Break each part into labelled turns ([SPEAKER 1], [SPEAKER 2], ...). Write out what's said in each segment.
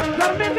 [SPEAKER 1] Thank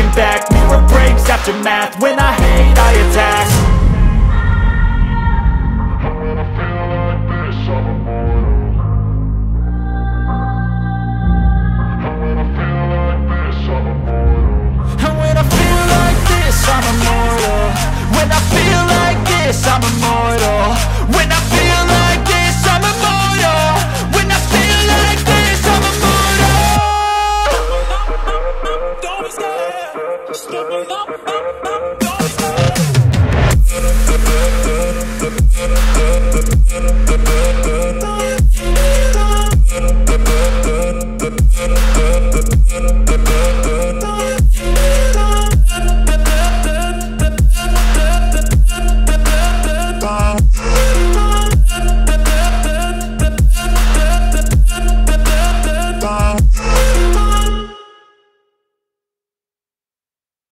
[SPEAKER 1] looking back Mirror breaks after math When I hate, I attack
[SPEAKER 2] And when I feel like this, I'm immortal. When I feel like this, I'm immortal.